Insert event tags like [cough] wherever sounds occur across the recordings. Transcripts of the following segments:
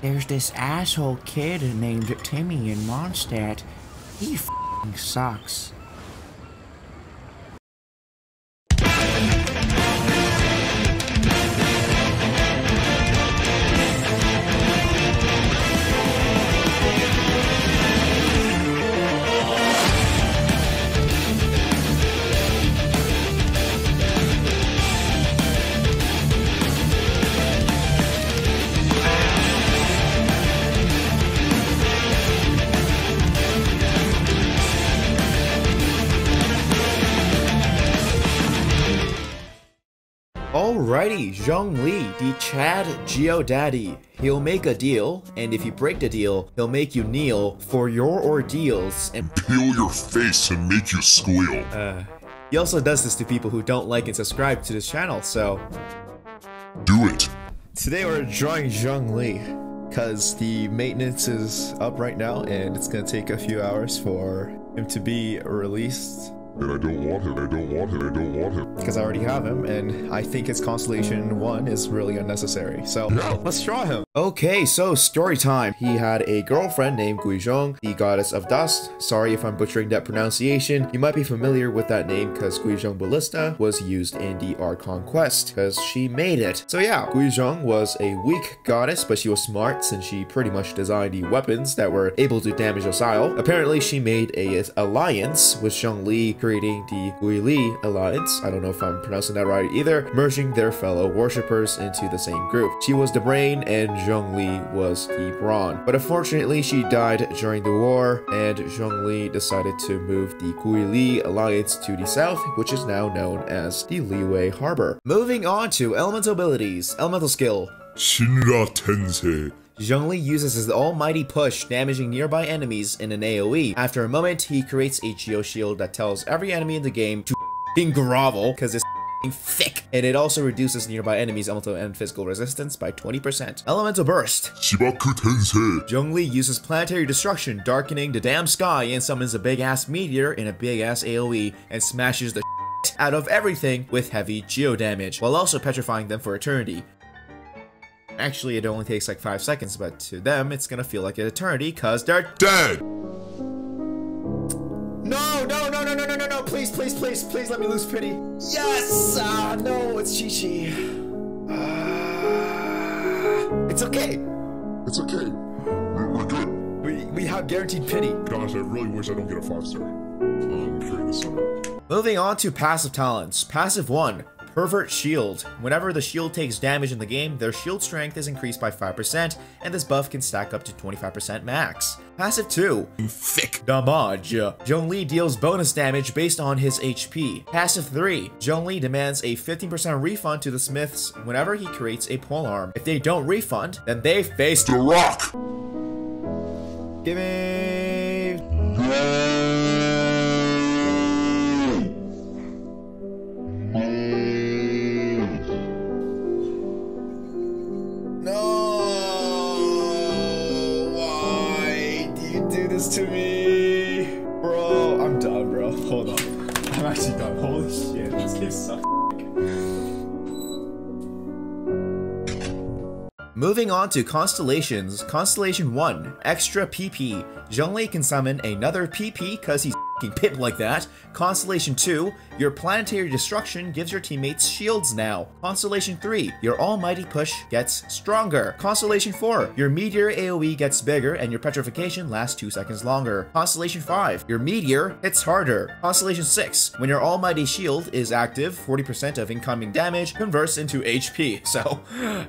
There's this asshole kid named Timmy in Mondstadt. He sucks. Alrighty, Zhongli, the Chad Geo Daddy. He'll make a deal, and if you break the deal, he'll make you kneel for your ordeals and peel your face and make you squeal. uh, he also does this to people who don't like and subscribe to this channel, so Do it. Today we're drawing Zhongli, because the maintenance is up right now and it's gonna take a few hours for him to be released And I don't want him, I don't want him, I don't want him. because I already have him, and I think his Constellation 1 is really unnecessary. So, Yeah. let's draw him. Okay, so story time. He had a girlfriend named Guizhong, the goddess of dust. Sorry if I'm butchering that pronunciation. You might be familiar with that name because Guizhong Ballista was used in the Archon Quest, because she made it. So yeah, Guizhong was a weak goddess, but she was smart since she pretty much designed the weapons that were able to damage Osial. Apparently, she made a alliance with Zhongli, creating the Guili Alliance. I don't know if I'm pronouncing that right either, merging their fellow worshippers into the same group. She was the brain and Zhongli was the brawn. But unfortunately, she died during the war, and Zhongli decided to move the Guili Alliance to the south, which is now known as the Liyue Harbor. Moving on to elemental abilities. Elemental skill. Zhongli uses his almighty push, damaging nearby enemies in an AoE. After a moment, he creates a Geo Shield that tells every enemy in the game to f***ing grovel, because it's thick. And it also reduces nearby enemies' elemental and physical resistance by 20%. Elemental Burst. Chibaku Tensei. Zhongli uses planetary destruction, darkening the damn sky, and summons a big-ass meteor in a big-ass AoE, and smashes the [laughs] out of everything with heavy geo damage, while also petrifying them for eternity. Actually, it only takes like 5 seconds, but to them, it's gonna feel like an eternity, cause they're Dead. No, no, no, no, no, no, no, no, please, please, please, please let me lose pity. Yes! Ah, no, it's Qiqi. Ah, it's okay. It's okay. We're, we're good. We, we have guaranteed pity. Gosh, I really wish I don't get a five star. I'm carrying this summer. Moving on to passive talents. Passive 1. Pervert Shield. Whenever the shield takes damage in the game, their shield strength is increased by 5%, and this buff can stack up to 25% max. Passive 2. Thick. Damage. Zhongli deals bonus damage based on his HP. Passive 3. Zhongli demands a 15% refund to the smiths whenever he creates a polearm. If they don't refund, then they face The Rock. Give me... Moving on to constellations. Constellation 1, Extra PP. Zhongli can summon another PP because he's pimp like that. Constellation 2, your planetary destruction gives your teammates shields now. Constellation 3, your almighty push gets stronger. Constellation 4, your meteor AoE gets bigger and your petrification lasts 2 seconds longer. Constellation 5, your meteor hits harder. Constellation 6, when your almighty shield is active, 40% of incoming damage converts into HP. [laughs] So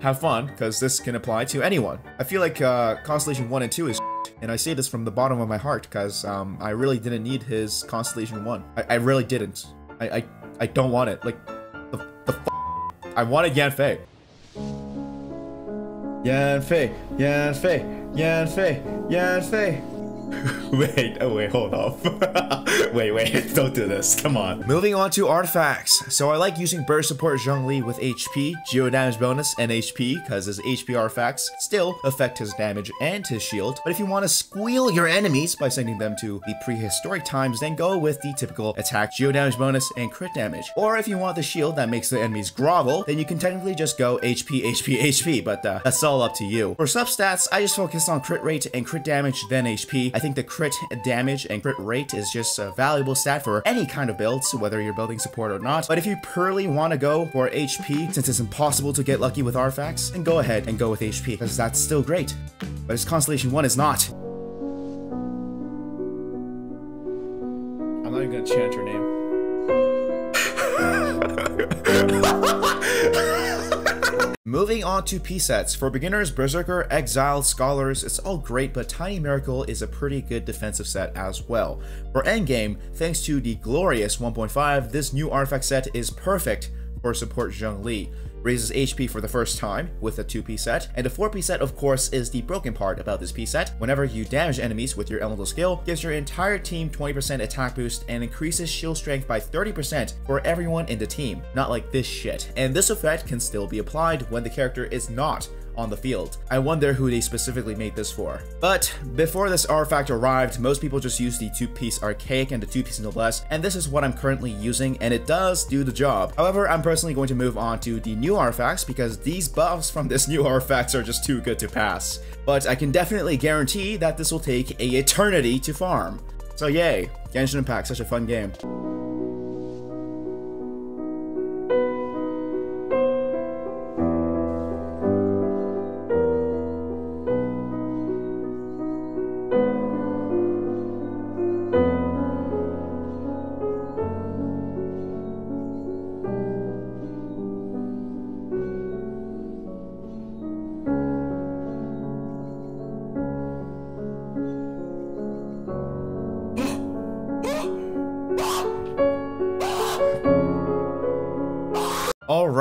have fun, because this can apply to anyone. I feel like uh, Constellation 1 and 2 is and I say this from the bottom of my heart because um, I really didn't need his Constellation 1. I, I really didn't. I, I I don't want it. Like, the, the f I wanted Yanfei. Yanfei, Yanfei, Yanfei, Yanfei. [laughs] wait, oh wait, hold up. [laughs] wait, wait, [laughs] don't do this. Come on. Moving on to artifacts. So I like using burst support Zhongli with HP, geo damage bonus, and HP, because his HP artifacts still affect his damage and his shield. But if you want to squeal your enemies by sending them to the prehistoric times, then go with the typical attack, geo damage bonus, and crit damage. Or if you want the shield that makes the enemies grovel, then you can technically just go HP, HP, HP, but uh, that's all up to you. For substats, I just focus on crit rate and crit damage, then HP. I think the crit damage and crit rate is just a valuable stat for any kind of builds, whether you're building support or not. But if you purely want to go for HP, since it's impossible to get lucky with artifacts, then go ahead and go with HP, because that's still great. But his Constellation 1 is not. I'm not even gonna chant your name. [laughs] Moving on to P-sets. For beginners, Berserker, Exile, Scholars, it's all great, but Tiny Miracle is a pretty good defensive set as well. For endgame, thanks to the glorious 1.5, this new artifact set is perfect for support Zhongli raises HP for the first time with a 2p set, and the 4p set of course is the broken part about this p set. Whenever you damage enemies with your elemental skill, gives your entire team 20% attack boost and increases shield strength by 30% for everyone in the team, not like this shit. And this effect can still be applied when the character is not on the field. I wonder who they specifically made this for. But before this artifact arrived, most people just used the two-piece archaic and the two-piece noblesse, and this is what I'm currently using, and it does do the job. However, I'm personally going to move on to the new artifacts because these buffs from this new [laughs] artifacts are just too good to pass. But I can definitely guarantee that this will take a eternity to farm. So yay, Genshin Impact, such a fun game.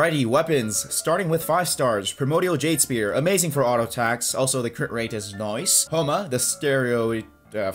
Alrighty, weapons. Starting with 5 stars. Primordial Jade Spear. Amazing for auto attacks. Also, the crit rate is nice. Homa, the stereo... Uh,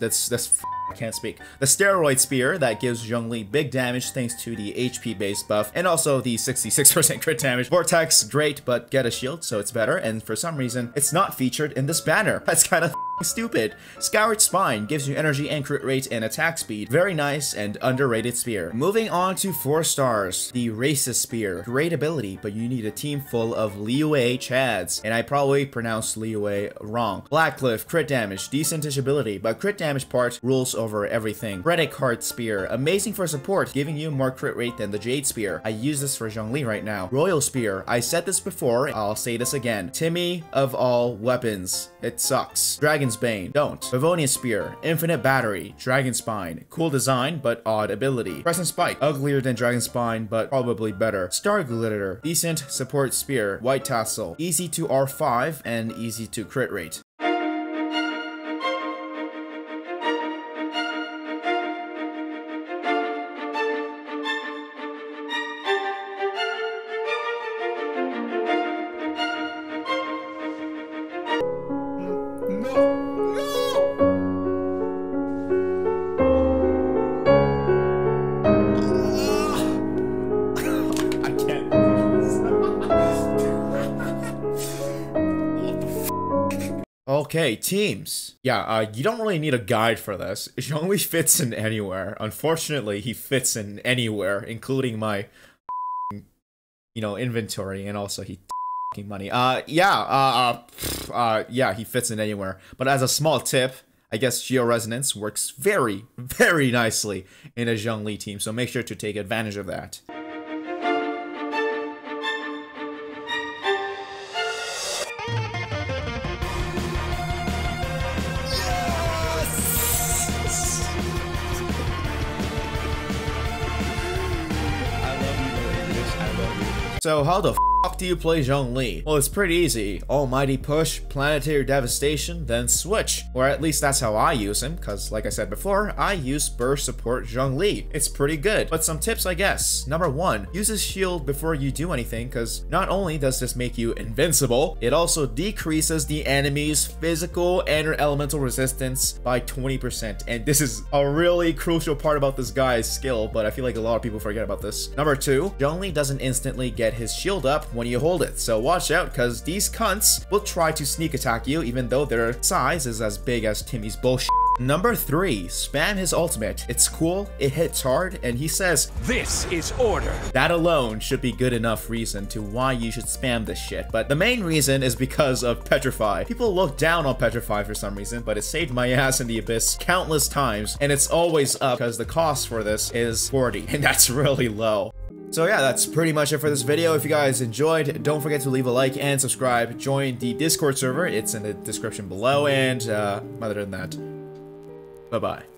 that's... that's I can't speak. The Steroid Spear that gives Zhongli big damage thanks to the HP based buff and also the 66% [laughs] crit damage. Vortex, great, but get a shield, so it's better. And for some reason, it's not featured in this banner. [laughs] That's kind of stupid. Skyward Spine gives you energy and crit rate and attack speed. Very nice and underrated spear. Moving on to 4 stars. The Racist Spear. Great ability, but you need a team full of Liyue Chads. And I probably pronounced Liyue wrong. Blackcliff, crit damage, decentish ability, but crit damage part rules over everything. Reddick Spear. Amazing for support, giving you more crit rate than the Jade Spear. I use this for Zhongli right now. Royal Spear. I said this before, I'll say this again. Timmy of all weapons. It sucks. Dragon's Bane, don't. Favonius Spear, Infinite Battery, Dragon Spine, cool design, but odd ability. Crescent Pike, uglier than Dragon Spine, but probably better. Star Glitter, decent support spear, White Tassel, easy to R5 and easy to crit rate. Okay, teams. Yeah, uh, you don't really need a guide for this. [laughs] Zhongli fits in anywhere. Unfortunately, he fits in anywhere, including my, [laughs] you know, inventory, and also he [laughs] money. Uh, yeah, uh, uh, uh, yeah, he fits in anywhere. But as a small tip, I guess Georesonance works very, very nicely in a Zhongli team, so make sure to take advantage of that. So how the f fuck do you play Zhongli? Well, it's pretty easy. Almighty push, planetary devastation, then switch. Or at least that's how I use him, because like I said before, I use burst support Zhongli. It's pretty good. But some tips, I guess. Number one, use his shield before you do anything, because not only does this make you invincible, it also decreases the enemy's physical and elemental resistance by 20%. And this is a really crucial part about this guy's skill, but I feel like a lot of people forget about this. Number two, Zhongli doesn't instantly get his shield up when you hold it, so watch out because these cunts will try to sneak attack you even though their size is as big as Timmy's bullshit. Number 3. Spam his ultimate. It's cool, it hits hard, and he says, This is order. That alone should be good enough reason to why you should spam this shit, but the main reason is because of Petrify. People look down on Petrify for some reason, but it saved my ass in the abyss countless times, and it's always up because the cost for this is 40, [laughs] and that's really low. So yeah, that's pretty much it for this video. If you guys enjoyed, don't forget to leave a like and subscribe. Join the Discord server. It's in the description below. And uh, other than that, bye-bye.